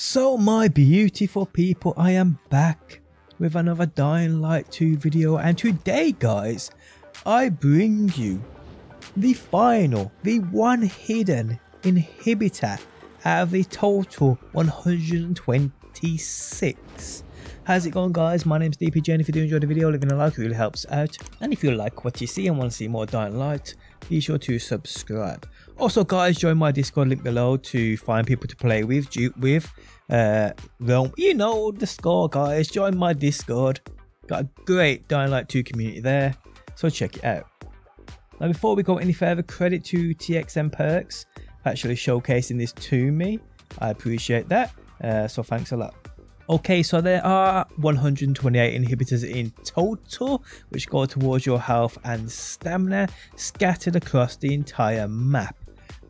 So my beautiful people, I am back with another Dying Light 2 video and today guys, I bring you the final, the one hidden inhibitor out of the total 126. How's it going guys? My name's DPJ and if you do enjoy the video, leaving a like really helps out. And if you like what you see and want to see more Dying Light, be sure to subscribe. Also, guys, join my Discord link below to find people to play with, dupe with. Uh, well, you know the score, guys. Join my Discord. Got a great Dying Light 2 community there, so check it out. Now, before we go any further, credit to TXM Perks for actually showcasing this to me. I appreciate that. Uh, so thanks a lot. Okay, so there are 128 inhibitors in total, which go towards your health and stamina scattered across the entire map.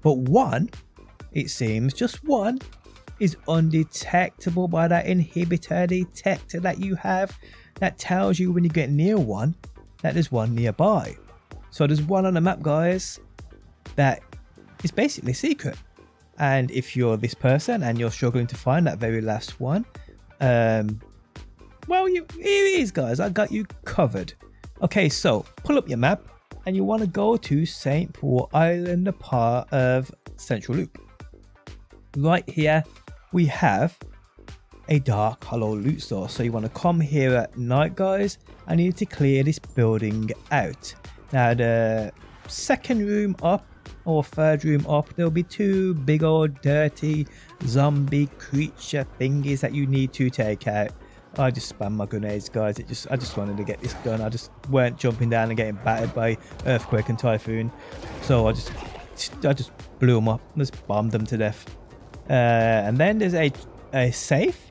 But one, it seems, just one, is undetectable by that inhibitor detector that you have that tells you when you get near one that there's one nearby. So there's one on the map, guys, that is basically secret. And if you're this person and you're struggling to find that very last one, um, well, you, here it is, guys. I got you covered. Okay, so pull up your map and you want to go to St. Paul Island, a part of Central Loop. Right here, we have a dark hollow loot store. So you want to come here at night, guys. I need to clear this building out. Now, the second room up or third room up, there'll be two big old dirty zombie creature thingies that you need to take out. I just spam my grenades, guys. It just I just wanted to get this done. I just weren't jumping down and getting battered by earthquake and typhoon, so I just I just blew them up, just bombed them to death. Uh, and then there's a a safe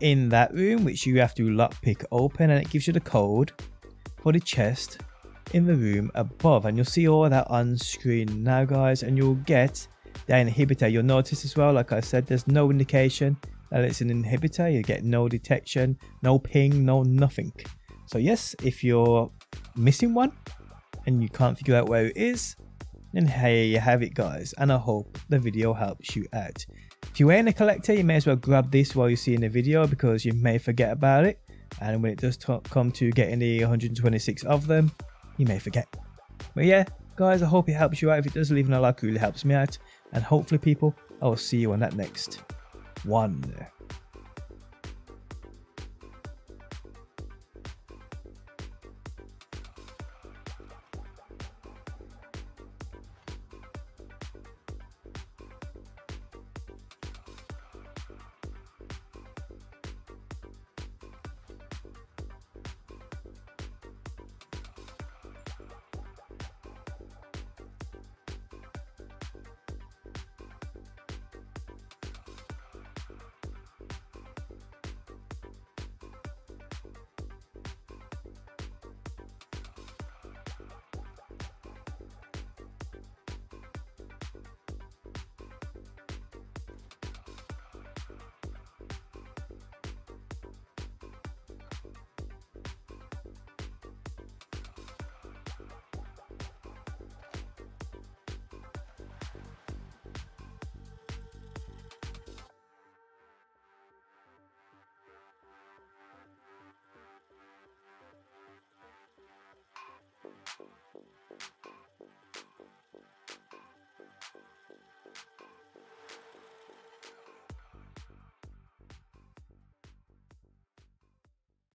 in that room which you have to lockpick open, and it gives you the code for the chest in the room above, and you'll see all that on screen now, guys. And you'll get the inhibitor. You'll notice as well, like I said, there's no indication that it's an inhibitor. You get no detection, no ping, no nothing. So yes, if you're missing one and you can't figure out where it is, then here you have it guys. And I hope the video helps you out. If you ain't a collector, you may as well grab this while you're seeing the video because you may forget about it. And when it does come to getting the 126 of them, you may forget. But yeah, guys, I hope it helps you out. If it does, leaving a like really helps me out. And hopefully, people, I will see you on that next one.